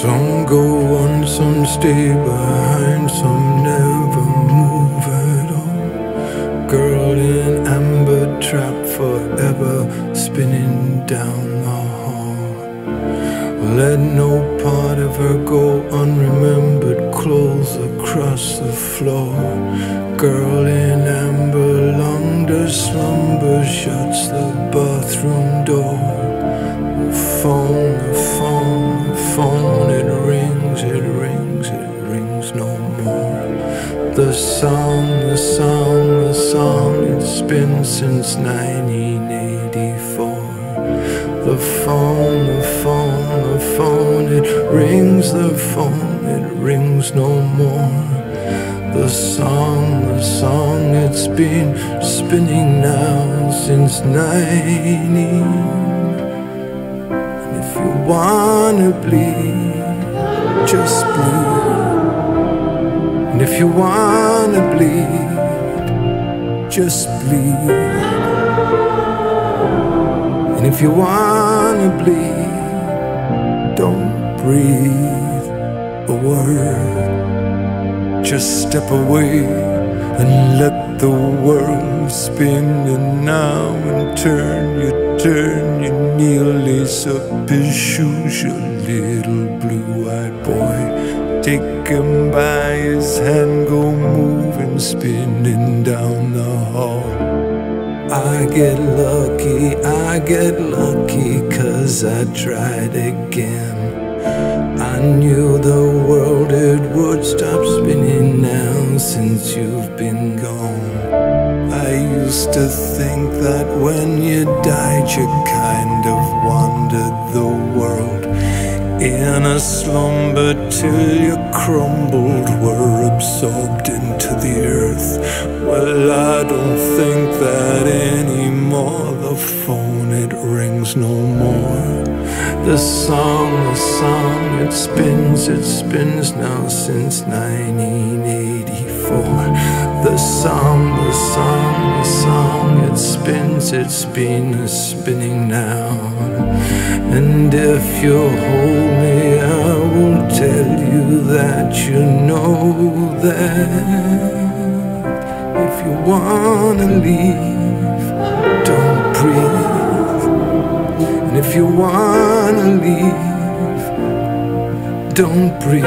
Some go on, some stay behind, some never move at all. Girl in amber trap forever spinning down the hall. Let no part of her go unremembered, clothes across the floor. Girl in amber, song, the song, the song, it's been since 1984. The phone, the phone, the phone, it rings, the phone, it rings no more. The song, the song, it's been spinning now since 90. And if you wanna bleed, just bleed. And if you wanna bleed, just bleed. And if you wanna bleed, don't breathe a word. Just step away and let the world spin. And now in turn, you turn, you kneel, lace up his shoes, your little blue-eyed boy. Take him by his hand, go moving, spinning down the hall. I get lucky, I get lucky, cause I tried again. I knew the world it would stop spinning now since you've been gone. Used to think that when you died, you kind of wandered the world in a slumber till you crumbled, were absorbed into the earth. Well, I don't think that anymore. The phone, it rings no more. The song, the song, it spins, it spins now since 1984. The song, the song, spins, it's been a spinning now. And if you hold me, I will tell you that you know that. If you wanna leave, don't breathe. And if you wanna leave, don't breathe.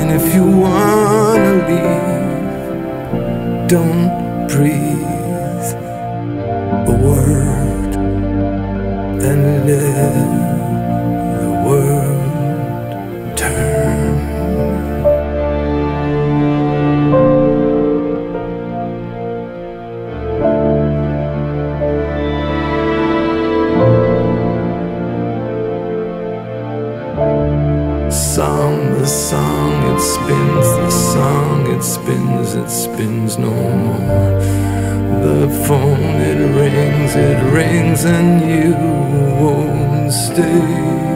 And if you wanna leave, don't breathe a word and let Song, the song, it spins, the song, it spins, it spins no more. The phone, it rings, it rings, and you won't stay.